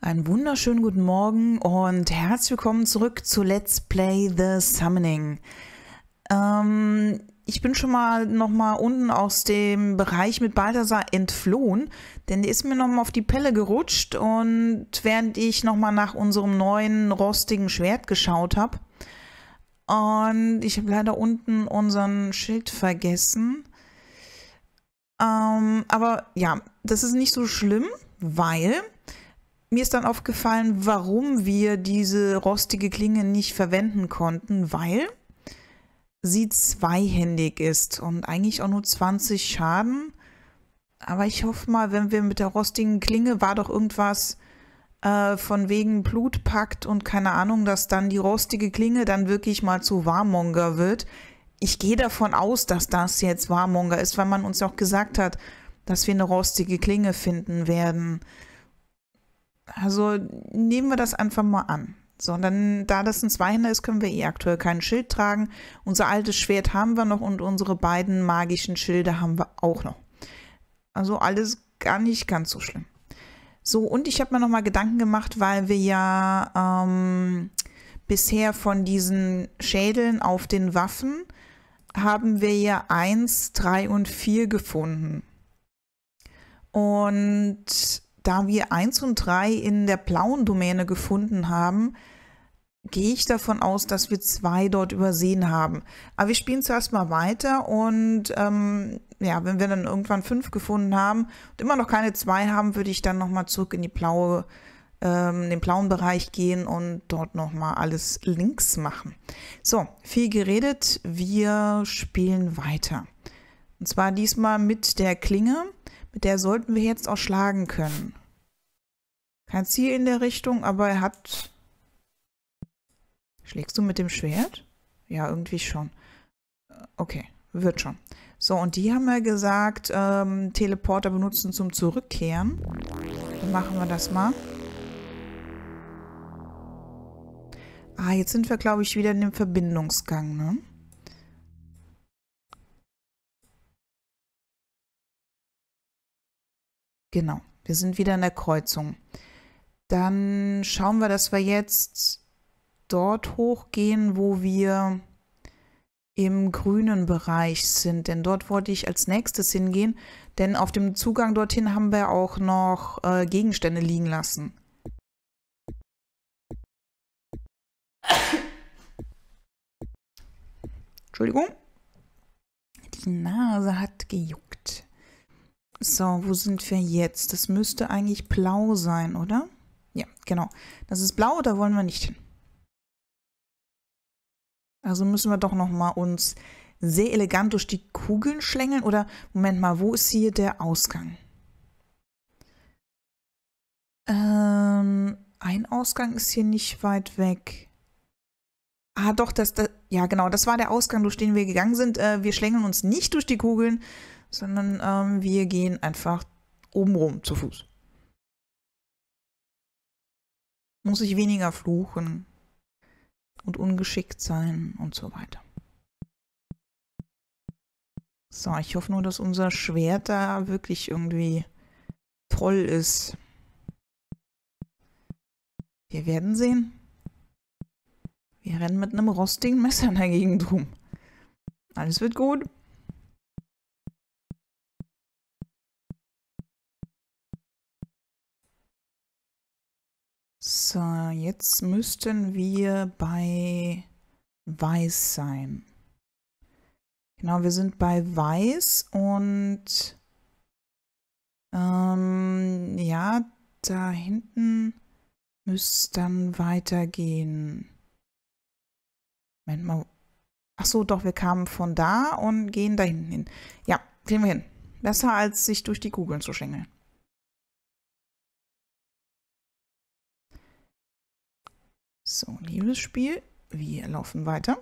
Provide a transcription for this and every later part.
Einen wunderschönen guten Morgen und herzlich willkommen zurück zu Let's Play The Summoning. Ähm, ich bin schon mal noch mal unten aus dem Bereich mit Balthasar entflohen, denn der ist mir noch mal auf die Pelle gerutscht und während ich noch mal nach unserem neuen rostigen Schwert geschaut habe und ich habe leider unten unseren Schild vergessen. Ähm, aber ja, das ist nicht so schlimm, weil mir ist dann aufgefallen, warum wir diese rostige Klinge nicht verwenden konnten, weil sie zweihändig ist und eigentlich auch nur 20 Schaden. Aber ich hoffe mal, wenn wir mit der rostigen Klinge war doch irgendwas äh, von wegen Blutpakt und keine Ahnung, dass dann die rostige Klinge dann wirklich mal zu Warmonger wird. Ich gehe davon aus, dass das jetzt Warmonger ist, weil man uns auch gesagt hat, dass wir eine rostige Klinge finden werden. Also nehmen wir das einfach mal an. So, dann, da das ein Zweihänder ist, können wir eh aktuell kein Schild tragen. Unser altes Schwert haben wir noch und unsere beiden magischen Schilde haben wir auch noch. Also alles gar nicht ganz so schlimm. So, und ich habe mir nochmal Gedanken gemacht, weil wir ja ähm, bisher von diesen Schädeln auf den Waffen haben wir ja 1, 3 und 4 gefunden. Und da wir 1 und 3 in der blauen Domäne gefunden haben, gehe ich davon aus, dass wir zwei dort übersehen haben. Aber wir spielen zuerst mal weiter und ähm, ja, wenn wir dann irgendwann fünf gefunden haben und immer noch keine zwei haben, würde ich dann nochmal zurück in die blaue, ähm, den blauen Bereich gehen und dort nochmal alles links machen. So, viel geredet, wir spielen weiter. Und zwar diesmal mit der Klinge. Mit der sollten wir jetzt auch schlagen können. Kein Ziel in der Richtung, aber er hat... Schlägst du mit dem Schwert? Ja, irgendwie schon. Okay, wird schon. So, und die haben ja gesagt, ähm, Teleporter benutzen zum Zurückkehren. Dann machen wir das mal. Ah, jetzt sind wir, glaube ich, wieder in dem Verbindungsgang, ne? Genau, wir sind wieder in der Kreuzung. Dann schauen wir, dass wir jetzt dort hochgehen, wo wir im grünen Bereich sind. Denn dort wollte ich als nächstes hingehen. Denn auf dem Zugang dorthin haben wir auch noch äh, Gegenstände liegen lassen. Entschuldigung. Die Nase hat gejuckt. So, wo sind wir jetzt? Das müsste eigentlich blau sein, oder? Ja, genau. Das ist blau, da wollen wir nicht hin. Also müssen wir doch noch mal uns sehr elegant durch die Kugeln schlängeln. Oder, Moment mal, wo ist hier der Ausgang? Ähm, ein Ausgang ist hier nicht weit weg. Ah, doch, das, das, ja genau, das war der Ausgang, durch den wir gegangen sind. Äh, wir schlängeln uns nicht durch die Kugeln, sondern ähm, wir gehen einfach obenrum zu Fuß. Muss ich weniger fluchen und ungeschickt sein und so weiter. So, ich hoffe nur, dass unser Schwert da wirklich irgendwie toll ist. Wir werden sehen. Wir rennen mit einem rostigen Messer in der Gegend rum. Alles wird gut. So, jetzt müssten wir bei Weiß sein. Genau, wir sind bei Weiß und ähm, ja, da hinten müsste dann weitergehen. Moment mal. Ach so, doch, wir kamen von da und gehen da hinten hin. Ja, gehen wir hin. Besser als sich durch die Kugeln zu schengeln. So, Liebesspiel. Wir laufen weiter.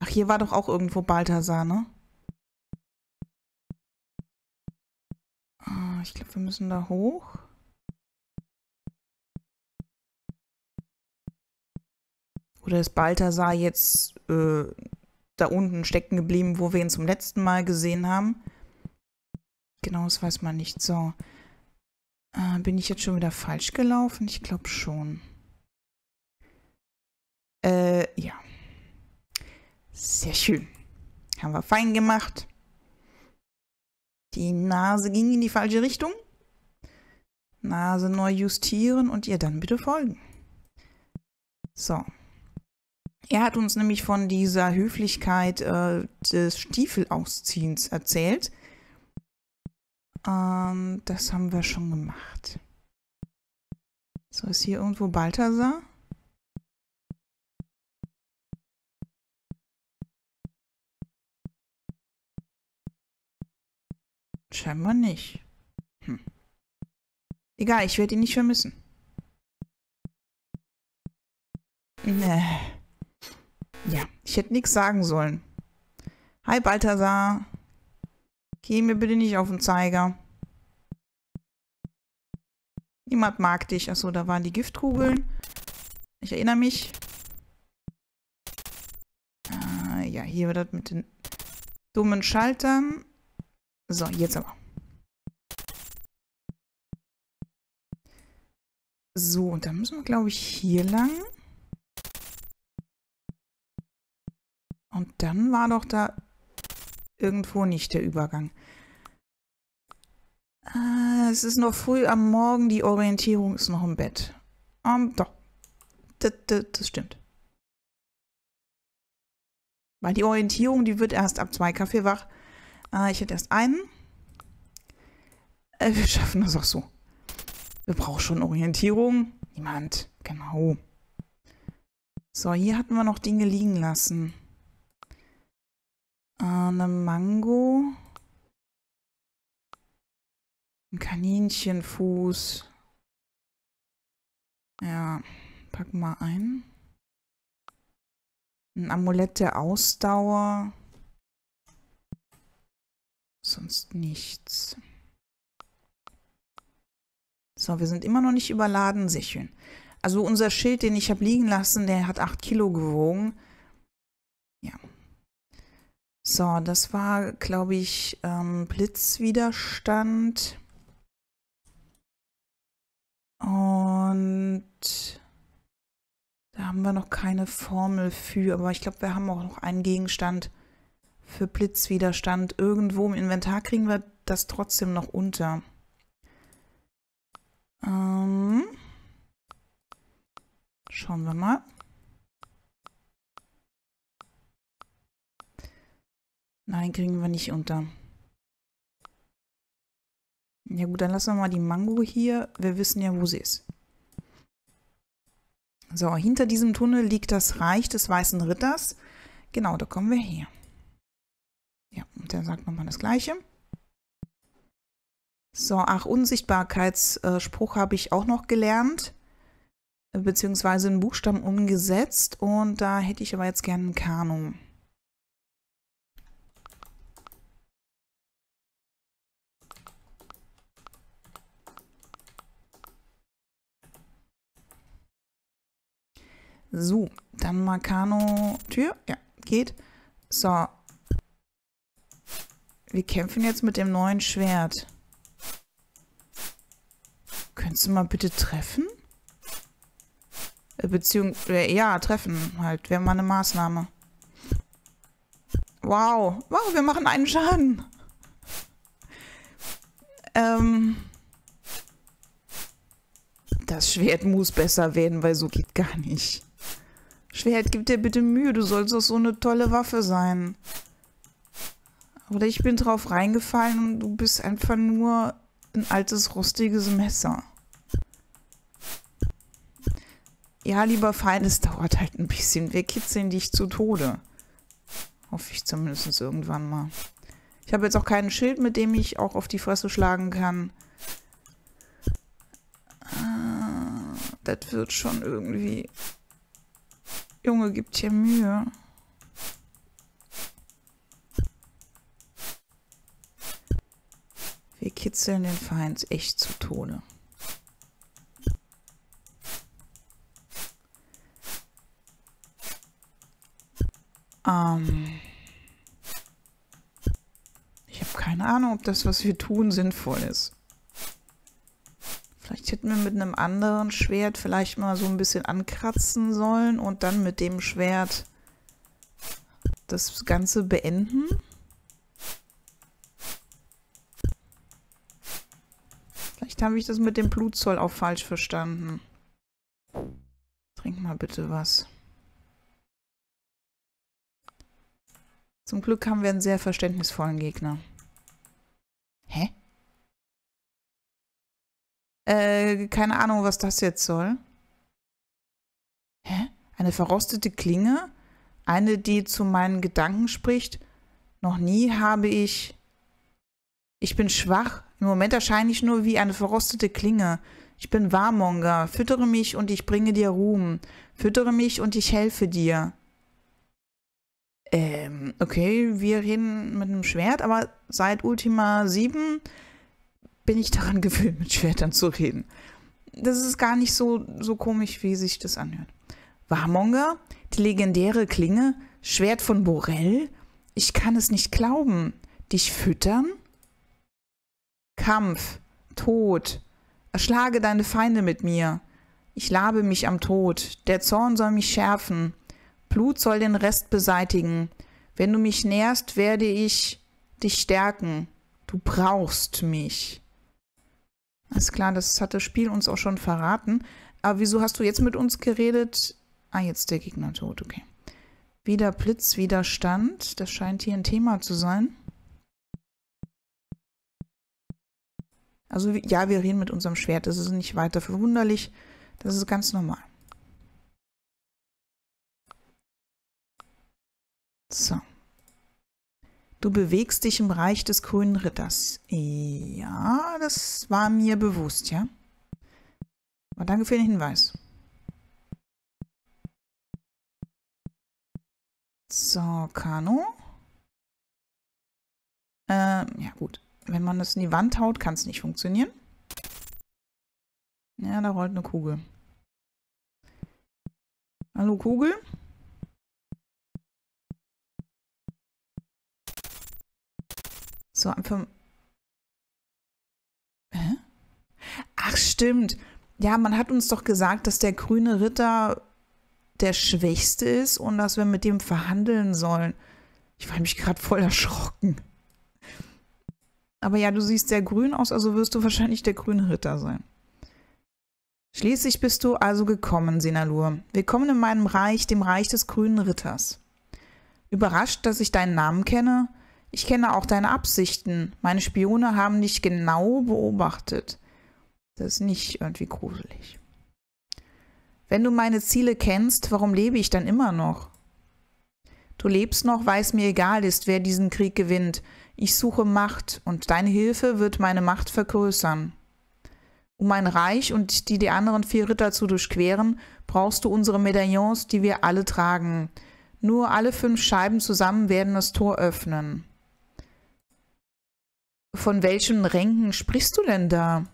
Ach, hier war doch auch irgendwo Balthasar, ne? Ah, ich glaube, wir müssen da hoch. Oder ist Balthasar jetzt äh, da unten stecken geblieben, wo wir ihn zum letzten Mal gesehen haben? genau, das weiß man nicht. So. Äh, bin ich jetzt schon wieder falsch gelaufen? Ich glaube schon. Äh, ja. Sehr schön. Haben wir fein gemacht. Die Nase ging in die falsche Richtung. Nase neu justieren und ihr dann bitte folgen. So. Er hat uns nämlich von dieser Höflichkeit äh, des Stiefelausziehens erzählt. Ähm, das haben wir schon gemacht. So, ist hier irgendwo Balthasar? Scheinbar nicht. Hm. Egal, ich werde ihn nicht vermissen. Nee. Ja, ich hätte nichts sagen sollen. Hi Balthasar. Geh mir bitte nicht auf den Zeiger. Niemand mag dich. Achso, da waren die Giftkugeln. Ich erinnere mich. Ah, ja, hier wird das mit den dummen Schaltern. So, jetzt aber. So, und dann müssen wir, glaube ich, hier lang. Und dann war doch da irgendwo nicht der Übergang. Äh, es ist noch früh am Morgen, die Orientierung ist noch im Bett. Um, doch. Das, das, das stimmt. Weil die Orientierung, die wird erst ab zwei Kaffee wach. Äh, ich hätte erst einen. Äh, wir schaffen das auch so. Wir brauchen schon Orientierung. Niemand. Genau. So, hier hatten wir noch Dinge liegen lassen. Eine Mango. Ein Kaninchenfuß. Ja, packen wir ein. Ein Amulett der Ausdauer. Sonst nichts. So, wir sind immer noch nicht überladen. Sehr schön. Also unser Schild, den ich habe liegen lassen, der hat 8 Kilo gewogen. Ja. So, das war, glaube ich, ähm, Blitzwiderstand. Und da haben wir noch keine Formel für, aber ich glaube, wir haben auch noch einen Gegenstand für Blitzwiderstand. Irgendwo im Inventar kriegen wir das trotzdem noch unter. Ähm, schauen wir mal. Nein, kriegen wir nicht unter. Ja gut, dann lassen wir mal die Mango hier. Wir wissen ja, wo sie ist. So, hinter diesem Tunnel liegt das Reich des Weißen Ritters. Genau, da kommen wir her. Ja, und der sagt nochmal das Gleiche. So, ach, Unsichtbarkeitsspruch habe ich auch noch gelernt, beziehungsweise einen Buchstaben umgesetzt und da hätte ich aber jetzt gerne einen Kanu. So, dann Marcano Tür. Ja, geht. So, wir kämpfen jetzt mit dem neuen Schwert. Könntest du mal bitte treffen? Äh, Beziehungsweise, äh, ja, treffen halt. Wäre mal eine Maßnahme. Wow. Wow, wir machen einen Schaden. Ähm. Das Schwert muss besser werden, weil so geht gar nicht. Schwert, gib dir bitte Mühe. Du sollst doch so eine tolle Waffe sein. Oder ich bin drauf reingefallen und du bist einfach nur ein altes, rostiges Messer. Ja, lieber Feind, es dauert halt ein bisschen. Wir kitzeln dich zu Tode. Hoffe ich zumindest irgendwann mal. Ich habe jetzt auch kein Schild, mit dem ich auch auf die Fresse schlagen kann. Ah, das wird schon irgendwie... Junge, gibt hier Mühe. Wir kitzeln den Feind echt zu Tode. Ähm ich habe keine Ahnung, ob das, was wir tun, sinnvoll ist. Vielleicht hätten wir mit einem anderen Schwert vielleicht mal so ein bisschen ankratzen sollen und dann mit dem Schwert das Ganze beenden. Vielleicht habe ich das mit dem Blutzoll auch falsch verstanden. Trink mal bitte was. Zum Glück haben wir einen sehr verständnisvollen Gegner. Hä? Äh, keine Ahnung, was das jetzt soll. Hä? Eine verrostete Klinge? Eine, die zu meinen Gedanken spricht? Noch nie habe ich... Ich bin schwach. Im Moment erscheine ich nur wie eine verrostete Klinge. Ich bin Warmonger. Füttere mich und ich bringe dir Ruhm. Füttere mich und ich helfe dir. Ähm, okay, wir reden mit einem Schwert, aber seit Ultima 7 bin ich daran gewöhnt, mit Schwertern zu reden. Das ist gar nicht so, so komisch, wie sich das anhört. Warmonger, die legendäre Klinge, Schwert von Borel? Ich kann es nicht glauben. Dich füttern? Kampf, Tod. Erschlage deine Feinde mit mir. Ich labe mich am Tod. Der Zorn soll mich schärfen. Blut soll den Rest beseitigen. Wenn du mich nährst, werde ich dich stärken. Du brauchst mich. Alles klar, das hat das Spiel uns auch schon verraten. Aber wieso hast du jetzt mit uns geredet? Ah, jetzt der Gegner tot, okay. Wieder Blitzwiderstand. Das scheint hier ein Thema zu sein. Also ja, wir reden mit unserem Schwert. Das ist nicht weiter verwunderlich. Das ist ganz normal. So. Du bewegst dich im Reich des grünen Ritters. Ja, das war mir bewusst, ja. Aber danke für den Hinweis. So, Kano. Ähm, ja gut. Wenn man das in die Wand haut, kann es nicht funktionieren. Ja, da rollt eine Kugel. Hallo Kugel? So, einfach. Hä? Ach, stimmt. Ja, man hat uns doch gesagt, dass der grüne Ritter der Schwächste ist und dass wir mit dem verhandeln sollen. Ich war mich gerade voll erschrocken. Aber ja, du siehst sehr grün aus, also wirst du wahrscheinlich der grüne Ritter sein. Schließlich bist du also gekommen, Sinalur. Willkommen in meinem Reich, dem Reich des grünen Ritters. Überrascht, dass ich deinen Namen kenne? Ich kenne auch deine Absichten. Meine Spione haben dich genau beobachtet. Das ist nicht irgendwie gruselig. Wenn du meine Ziele kennst, warum lebe ich dann immer noch? Du lebst noch, weil es mir egal ist, wer diesen Krieg gewinnt. Ich suche Macht und deine Hilfe wird meine Macht vergrößern. Um mein Reich und die der anderen vier Ritter zu durchqueren, brauchst du unsere Medaillons, die wir alle tragen. Nur alle fünf Scheiben zusammen werden das Tor öffnen. Von welchen Ränken sprichst du denn da?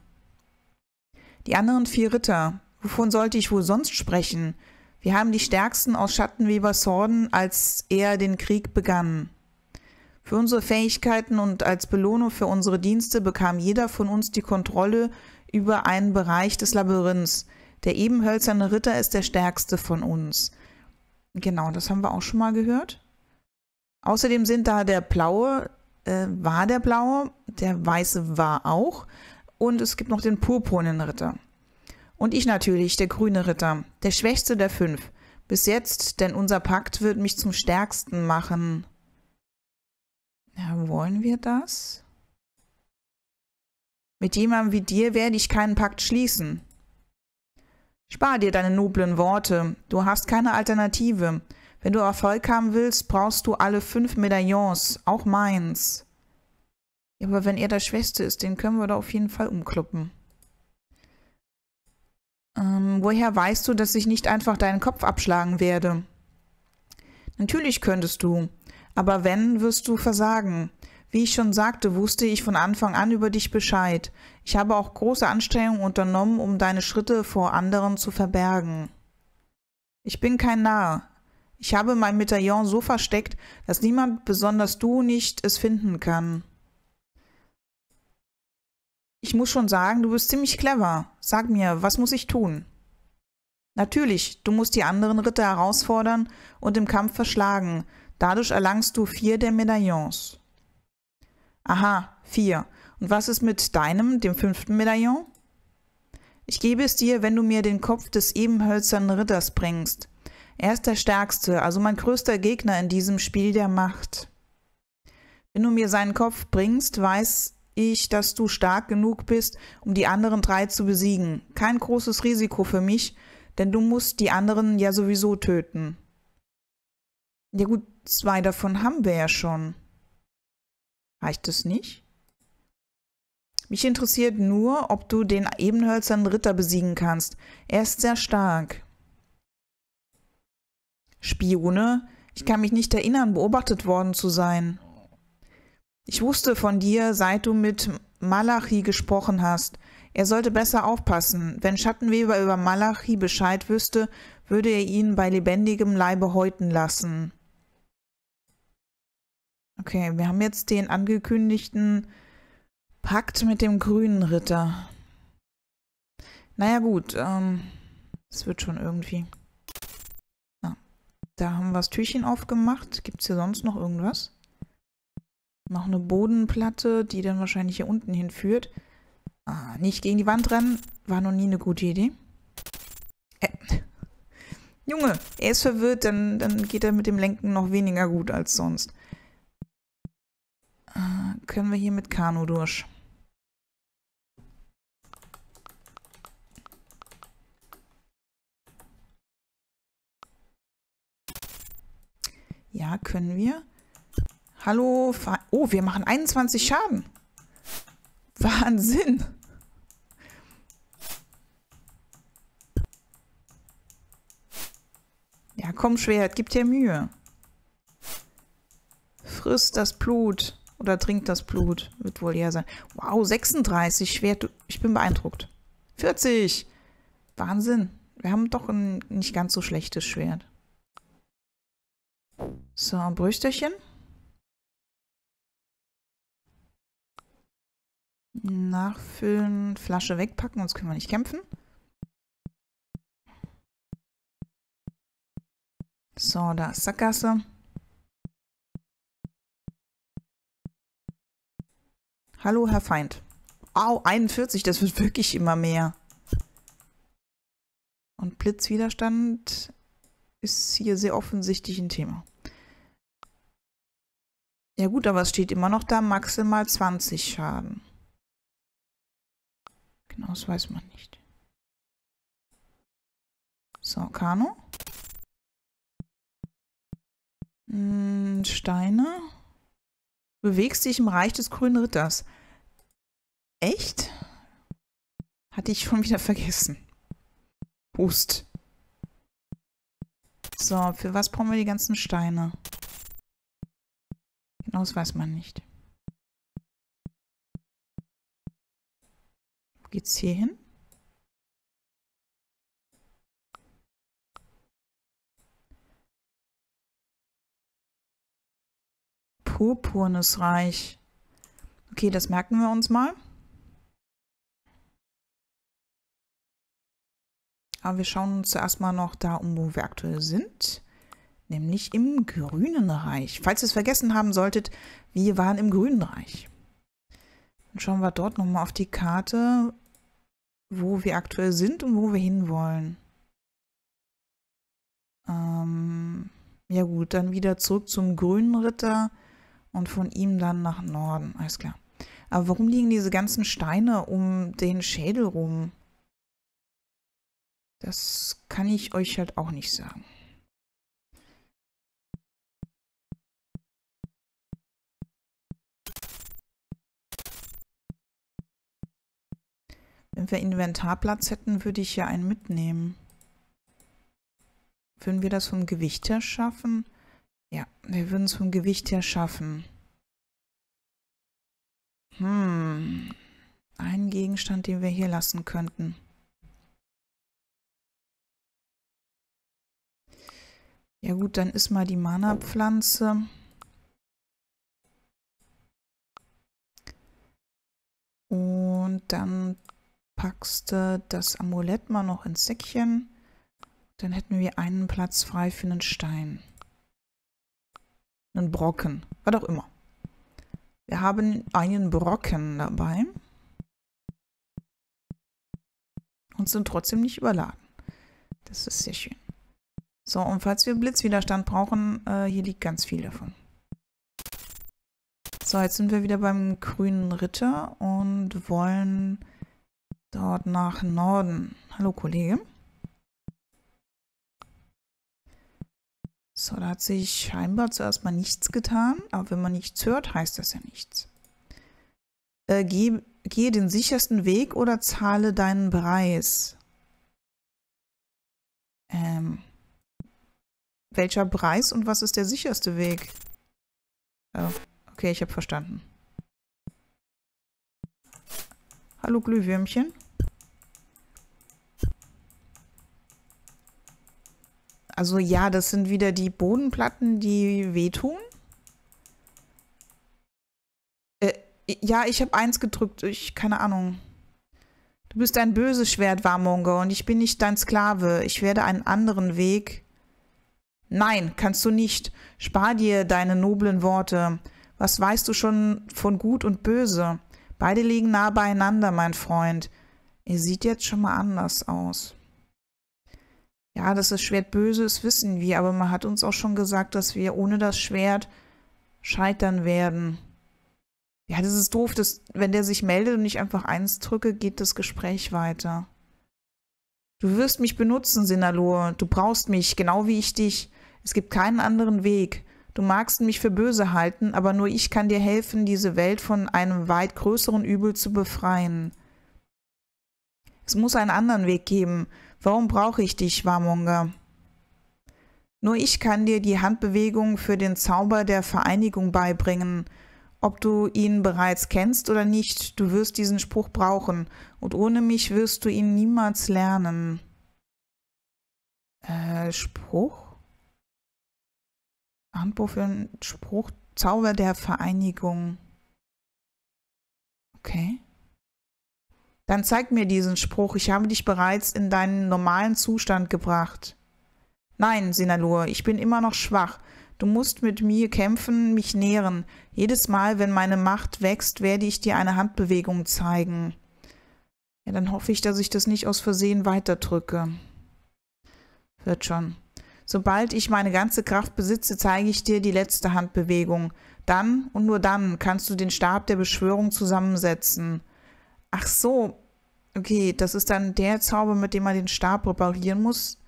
Die anderen vier Ritter. Wovon sollte ich wohl sonst sprechen? Wir haben die stärksten aus Schattenweber Sorden, als er den Krieg begann. Für unsere Fähigkeiten und als Belohnung für unsere Dienste bekam jeder von uns die Kontrolle über einen Bereich des Labyrinths. Der ebenhölzerne Ritter ist der stärkste von uns. Genau, das haben wir auch schon mal gehört. Außerdem sind da der blaue, äh, war der blaue, der weiße war auch. Und es gibt noch den purpurnen Ritter. Und ich natürlich, der grüne Ritter, der schwächste der fünf. Bis jetzt, denn unser Pakt wird mich zum Stärksten machen. Ja, wollen wir das? Mit jemandem wie dir werde ich keinen Pakt schließen. Spar dir deine noblen Worte. Du hast keine Alternative. Wenn du Erfolg haben willst, brauchst du alle fünf Medaillons, auch meins. Ja, aber wenn er der Schwächste ist, den können wir da auf jeden Fall umkloppen. Ähm, woher weißt du, dass ich nicht einfach deinen Kopf abschlagen werde? Natürlich könntest du, aber wenn, wirst du versagen. Wie ich schon sagte, wusste ich von Anfang an über dich Bescheid. Ich habe auch große Anstrengungen unternommen, um deine Schritte vor anderen zu verbergen. Ich bin kein Narr, ich habe mein Medaillon so versteckt, dass niemand, besonders du nicht, es finden kann. Ich muss schon sagen, du bist ziemlich clever. Sag mir, was muss ich tun? Natürlich, du musst die anderen Ritter herausfordern und im Kampf verschlagen. Dadurch erlangst du vier der Medaillons. Aha, vier. Und was ist mit deinem, dem fünften Medaillon? Ich gebe es dir, wenn du mir den Kopf des ebenhölzernen Ritters bringst. Er ist der stärkste, also mein größter Gegner in diesem Spiel der Macht. Wenn du mir seinen Kopf bringst, weiß ich, dass du stark genug bist, um die anderen drei zu besiegen. Kein großes Risiko für mich, denn du musst die anderen ja sowieso töten. Ja gut, zwei davon haben wir ja schon. Reicht es nicht? Mich interessiert nur, ob du den ebenhölzernen Ritter besiegen kannst. Er ist sehr stark. Spione? Ich kann mich nicht erinnern, beobachtet worden zu sein. Ich wusste von dir, seit du mit Malachi gesprochen hast. Er sollte besser aufpassen. Wenn Schattenweber über Malachi Bescheid wüsste, würde er ihn bei lebendigem Leibe häuten lassen. Okay, wir haben jetzt den angekündigten Pakt mit dem grünen Ritter. Naja gut, ähm, es wird schon irgendwie. Ah, da haben wir das Türchen aufgemacht. Gibt es hier sonst noch irgendwas? Noch eine Bodenplatte, die dann wahrscheinlich hier unten hinführt. Ah, nicht gegen die Wand rennen. War noch nie eine gute Idee. Äh. Junge, er ist verwirrt, dann, dann geht er mit dem Lenken noch weniger gut als sonst. Äh, können wir hier mit Kanu durch. Ja, können wir. Hallo. Oh, wir machen 21 Schaden. Wahnsinn. Ja, komm, Schwert, gib dir Mühe. Friss das Blut. Oder trink das Blut. Wird wohl eher sein. Wow, 36 Schwert. Ich bin beeindruckt. 40. Wahnsinn. Wir haben doch ein nicht ganz so schlechtes Schwert. So, Brüsterchen. Nachfüllen, Flasche wegpacken, sonst können wir nicht kämpfen. So, da ist Sackgasse. Hallo, Herr Feind. Au, 41, das wird wirklich immer mehr. Und Blitzwiderstand ist hier sehr offensichtlich ein Thema. Ja gut, aber es steht immer noch da maximal 20 Schaden. Genau, das weiß man nicht. So, Kano. Hm, Steine. Bewegst dich im Reich des grünen Ritters. Echt? Hatte ich schon wieder vergessen. Hust. So, für was brauchen wir die ganzen Steine? Genau, das weiß man nicht. Geht's hier hin? Purpurnes Reich. Okay, das merken wir uns mal. Aber wir schauen uns zuerst mal noch da um, wo wir aktuell sind. Nämlich im Grünen Reich. Falls ihr es vergessen haben solltet, wir waren im Grünen Reich. Dann schauen wir dort nochmal auf die Karte, wo wir aktuell sind und wo wir hinwollen. Ähm, ja gut, dann wieder zurück zum grünen Ritter und von ihm dann nach Norden. Alles klar. Aber warum liegen diese ganzen Steine um den Schädel rum? Das kann ich euch halt auch nicht sagen. Wenn wir Inventarplatz hätten, würde ich ja einen mitnehmen. Würden wir das vom Gewicht her schaffen? Ja, wir würden es vom Gewicht her schaffen. Hm. Ein Gegenstand, den wir hier lassen könnten. Ja gut, dann ist mal die Mana-Pflanze. Und dann packst du das Amulett mal noch ins Säckchen. Dann hätten wir einen Platz frei für einen Stein. Einen Brocken. Was auch immer. Wir haben einen Brocken dabei. Und sind trotzdem nicht überladen. Das ist sehr schön. So, und falls wir Blitzwiderstand brauchen, äh, hier liegt ganz viel davon. So, jetzt sind wir wieder beim grünen Ritter und wollen dort nach Norden. Hallo, Kollege. So, da hat sich scheinbar zuerst mal nichts getan, aber wenn man nichts hört, heißt das ja nichts. Äh, geh, gehe den sichersten Weg oder zahle deinen Preis. Ähm, welcher Preis und was ist der sicherste Weg? Oh, okay, ich habe verstanden. Hallo Glühwürmchen. Also ja, das sind wieder die Bodenplatten, die wehtun. Äh, ja, ich habe eins gedrückt. Ich, keine Ahnung. Du bist ein böses Schwert, Warmonger, und ich bin nicht dein Sklave. Ich werde einen anderen Weg. Nein, kannst du nicht. Spar dir deine noblen Worte. Was weißt du schon von Gut und Böse? Beide liegen nah beieinander, mein Freund. Er sieht jetzt schon mal anders aus. Ja, dass das Schwert böse ist, wissen wir, aber man hat uns auch schon gesagt, dass wir ohne das Schwert scheitern werden. Ja, das ist doof, dass, wenn der sich meldet und ich einfach eins drücke, geht das Gespräch weiter. Du wirst mich benutzen, Sinalor. Du brauchst mich, genau wie ich dich. Es gibt keinen anderen Weg. Du magst mich für böse halten, aber nur ich kann dir helfen, diese Welt von einem weit größeren Übel zu befreien. Es muss einen anderen Weg geben. Warum brauche ich dich, Warmonger? Nur ich kann dir die Handbewegung für den Zauber der Vereinigung beibringen. Ob du ihn bereits kennst oder nicht, du wirst diesen Spruch brauchen, und ohne mich wirst du ihn niemals lernen. Äh, Spruch? Handbuch für einen Spruch, Zauber der Vereinigung. Okay. Dann zeig mir diesen Spruch, ich habe dich bereits in deinen normalen Zustand gebracht. Nein, Sinalur, ich bin immer noch schwach. Du musst mit mir kämpfen, mich nähren. Jedes Mal, wenn meine Macht wächst, werde ich dir eine Handbewegung zeigen. Ja, dann hoffe ich, dass ich das nicht aus Versehen weiterdrücke. Wird schon. Sobald ich meine ganze Kraft besitze, zeige ich dir die letzte Handbewegung. Dann und nur dann kannst du den Stab der Beschwörung zusammensetzen. Ach so. Okay, das ist dann der Zauber, mit dem man den Stab reparieren muss.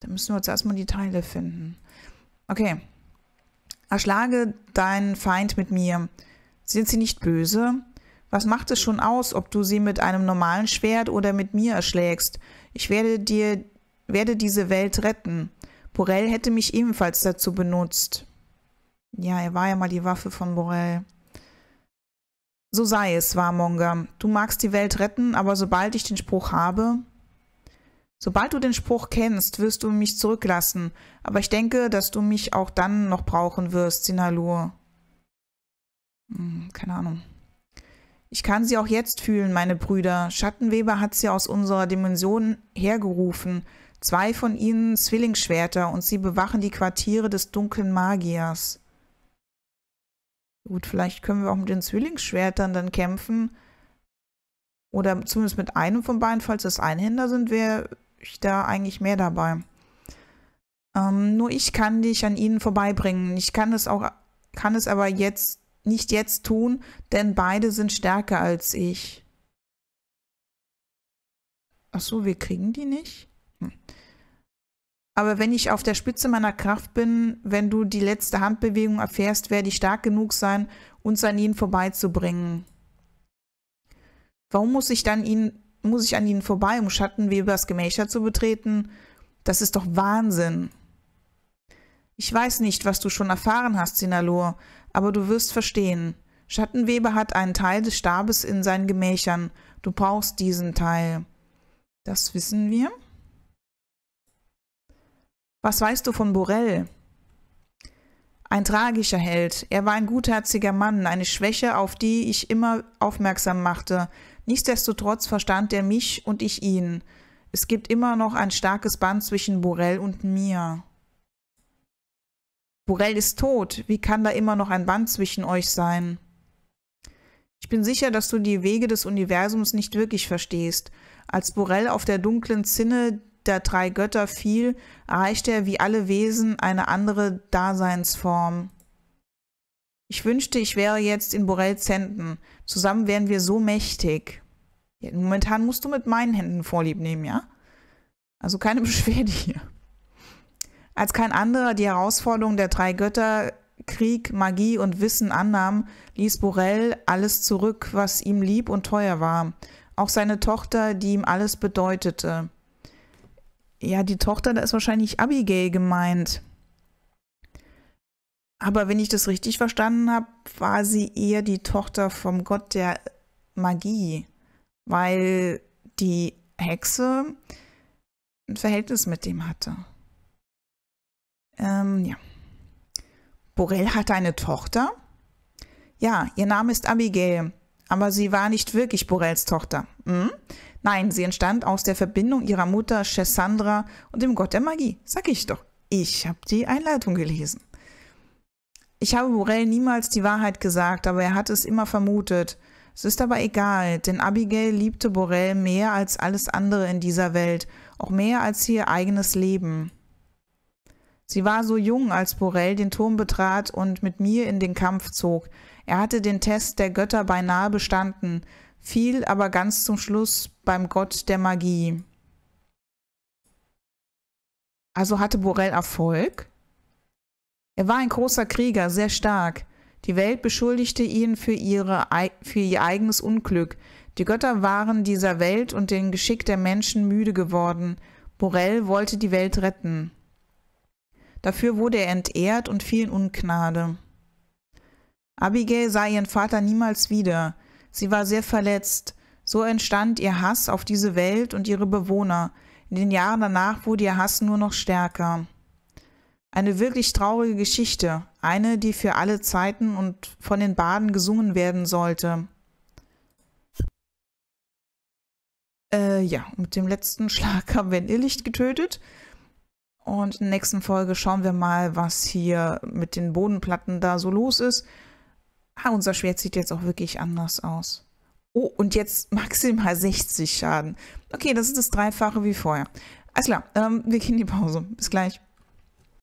Da müssen wir jetzt erstmal die Teile finden. Okay. Erschlage deinen Feind mit mir. Sind sie nicht böse? Was macht es schon aus, ob du sie mit einem normalen Schwert oder mit mir erschlägst? Ich werde dir, werde diese Welt retten. Borel hätte mich ebenfalls dazu benutzt. Ja, er war ja mal die Waffe von Borel. So sei es, Warmonger. Du magst die Welt retten, aber sobald ich den Spruch habe. Sobald du den Spruch kennst, wirst du mich zurücklassen, aber ich denke, dass du mich auch dann noch brauchen wirst, Sinalur. Hm, keine Ahnung. Ich kann sie auch jetzt fühlen, meine Brüder. Schattenweber hat sie aus unserer Dimension hergerufen. Zwei von ihnen Zwillingsschwerter und sie bewachen die Quartiere des dunklen Magiers. Gut, vielleicht können wir auch mit den Zwillingsschwertern dann kämpfen. Oder zumindest mit einem von beiden, falls es Einhänder sind, wäre ich da eigentlich mehr dabei. Ähm, nur ich kann dich an ihnen vorbeibringen. Ich kann es auch, kann es aber jetzt nicht jetzt tun, denn beide sind stärker als ich. Ach so, wir kriegen die nicht? Hm. Aber wenn ich auf der Spitze meiner Kraft bin, wenn du die letzte Handbewegung erfährst, werde ich stark genug sein, uns an ihnen vorbeizubringen. Warum muss ich dann ihn, muss ich an ihnen vorbei, um Schattenwebers Gemächer zu betreten? Das ist doch Wahnsinn. Ich weiß nicht, was du schon erfahren hast, Sinalor, aber du wirst verstehen. Schattenweber hat einen Teil des Stabes in seinen Gemächern. Du brauchst diesen Teil. Das wissen wir. Was weißt du von Borel? Ein tragischer Held. Er war ein gutherziger Mann, eine Schwäche, auf die ich immer aufmerksam machte. Nichtsdestotrotz verstand er mich und ich ihn. Es gibt immer noch ein starkes Band zwischen Borel und mir. Borel ist tot. Wie kann da immer noch ein Band zwischen euch sein? Ich bin sicher, dass du die Wege des Universums nicht wirklich verstehst. Als Borel auf der dunklen Zinne der drei Götter fiel, erreichte er wie alle Wesen eine andere Daseinsform. Ich wünschte, ich wäre jetzt in Borels Händen. Zusammen wären wir so mächtig. Momentan musst du mit meinen Händen Vorlieb nehmen, ja? Also keine Beschwerde hier. Als kein anderer die Herausforderung der drei Götter Krieg, Magie und Wissen annahm, ließ Borel alles zurück, was ihm lieb und teuer war. Auch seine Tochter, die ihm alles bedeutete. Ja, die Tochter, da ist wahrscheinlich Abigail gemeint. Aber wenn ich das richtig verstanden habe, war sie eher die Tochter vom Gott der Magie, weil die Hexe ein Verhältnis mit dem hatte. Ähm, ja. Borel hatte eine Tochter? Ja, ihr Name ist Abigail, aber sie war nicht wirklich Borels Tochter. Hm? Nein, sie entstand aus der Verbindung ihrer Mutter Chessandra und dem Gott der Magie. Sag ich doch. Ich habe die Einleitung gelesen. Ich habe Borel niemals die Wahrheit gesagt, aber er hat es immer vermutet. Es ist aber egal, denn Abigail liebte Borel mehr als alles andere in dieser Welt, auch mehr als ihr eigenes Leben. Sie war so jung, als Borel den Turm betrat und mit mir in den Kampf zog. Er hatte den Test der Götter beinahe bestanden, fiel aber ganz zum Schluss beim Gott der Magie. Also hatte Borel Erfolg? Er war ein großer Krieger, sehr stark. Die Welt beschuldigte ihn für, ihre, für ihr eigenes Unglück. Die Götter waren dieser Welt und dem Geschick der Menschen müde geworden. Borel wollte die Welt retten. Dafür wurde er entehrt und fiel in Ungnade. Abigail sah ihren Vater niemals wieder. Sie war sehr verletzt. So entstand ihr Hass auf diese Welt und ihre Bewohner. In den Jahren danach wurde ihr Hass nur noch stärker. Eine wirklich traurige Geschichte, eine, die für alle Zeiten und von den Baden gesungen werden sollte. Äh, ja, mit dem letzten Schlag haben wir ein Irrlicht getötet. Und in der nächsten Folge schauen wir mal, was hier mit den Bodenplatten da so los ist. Ah, unser Schwert sieht jetzt auch wirklich anders aus. Oh, und jetzt maximal 60 Schaden. Okay, das ist das Dreifache wie vorher. Alles klar, ähm, wir gehen in die Pause. Bis gleich.